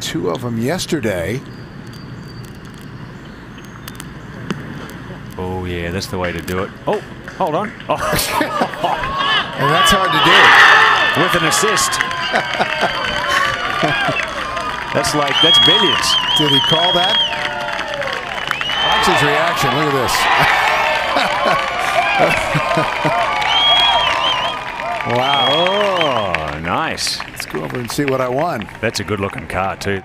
two of them yesterday. Oh, yeah, that's the way to do it. Oh, hold on. Oh. and that's hard to do. With an assist. that's like, that's billions. Did he call that? Watch his reaction. Look at this. wow. Oh, nice. Go over and see what I won. That's a good looking car, too.